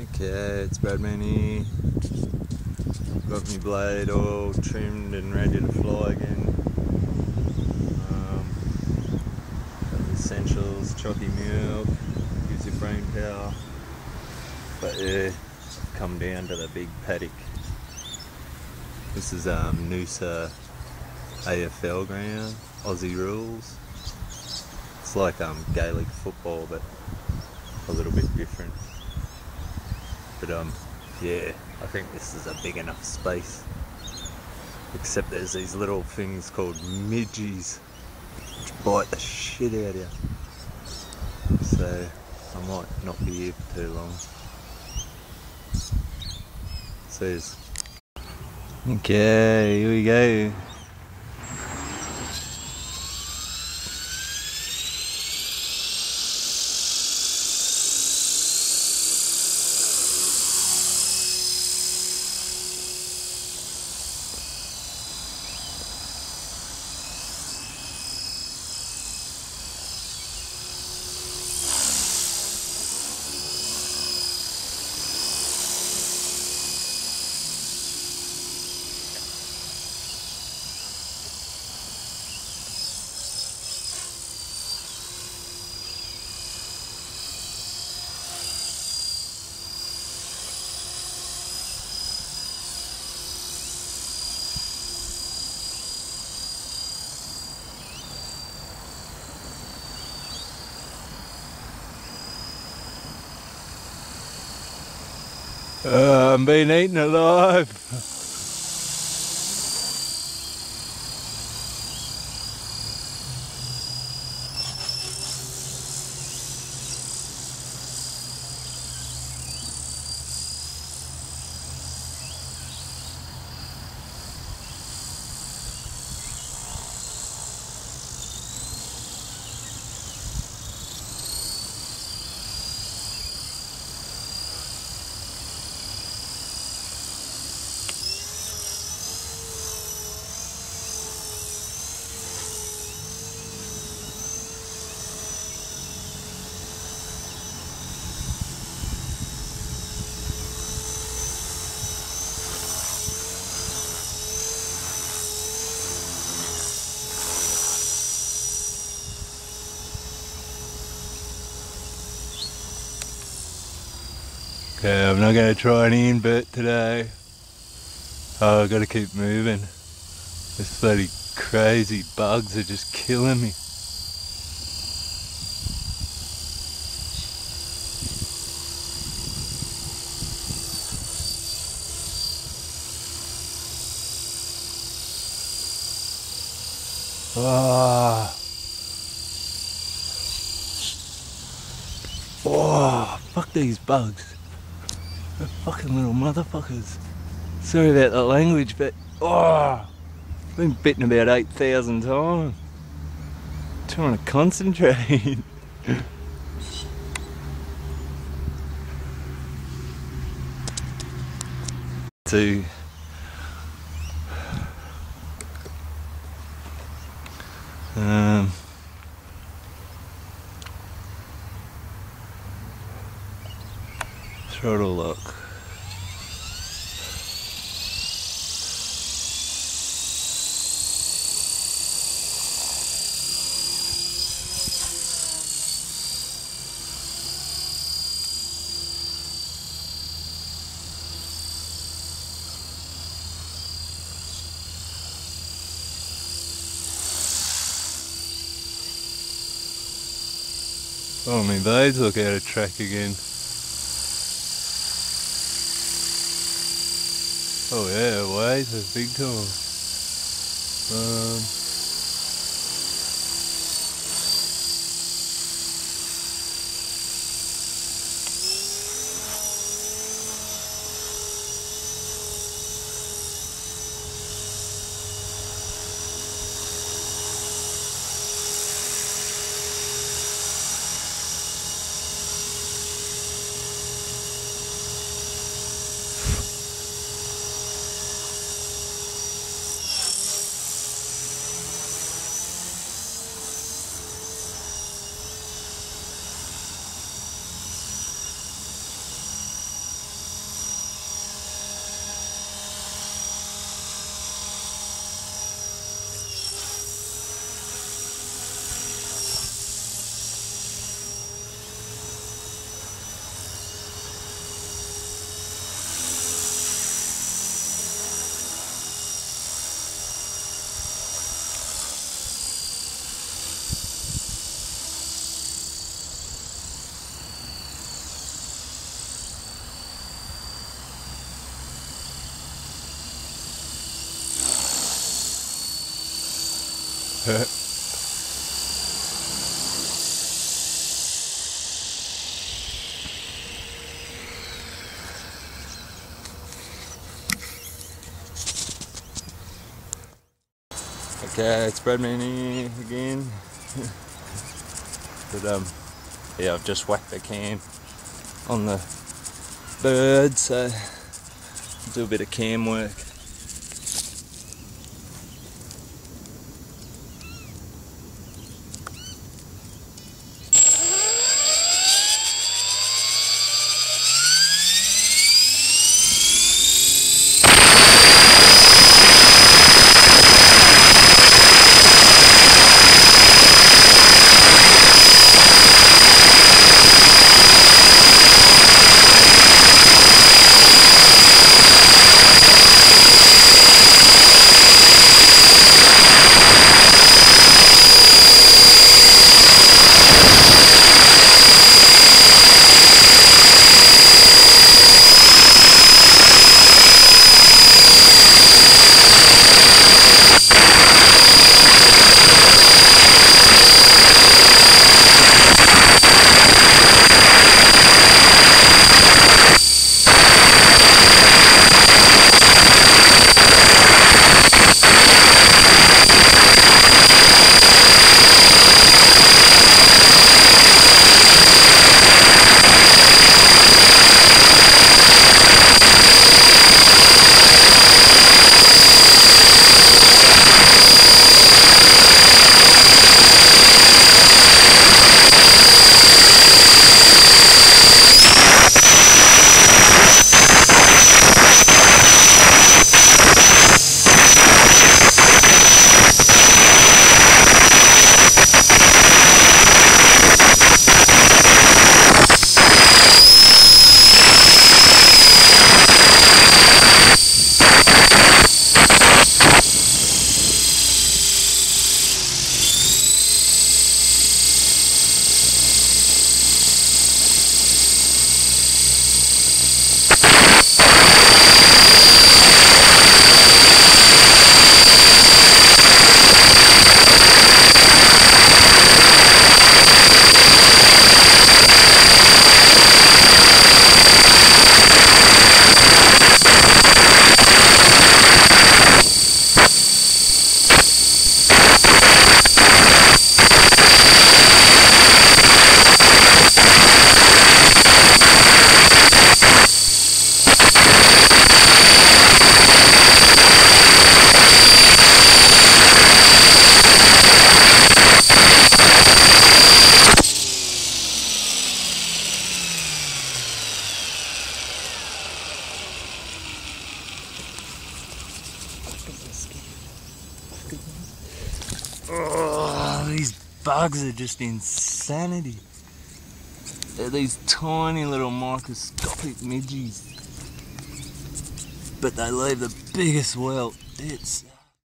Okay, it's Bradman here. Got my blade all trimmed and ready to fly again. Um, got the essentials, chalky milk, gives you brain power. But yeah, come down to the big paddock. This is um, Noosa AFL ground, Aussie rules. It's like um, Gaelic football, but a little bit different. But um, yeah, I think this is a big enough space. Except there's these little things called midges, which bite the shit out of you. So I might not be here for too long. Says. Okay, here we go. Uh, I'm being eaten alive. Okay, I'm not gonna try any invert today. Oh, I gotta keep moving. This bloody crazy bugs are just killing me. Ah. Oh, fuck these bugs. Fucking little motherfuckers. Sorry about the language, but oh, I've been bitten about 8,000 times. trying to concentrate. to um, throttle lock. Oh, my blades look out of track again. Oh yeah, waves are big time. Um, okay, it's Bradman again. but um, yeah, I've just whacked the cam on the bird, so do a bit of cam work. Oh, these bugs are just insanity. They're these tiny little microscopic midges. But they leave the biggest welt. It's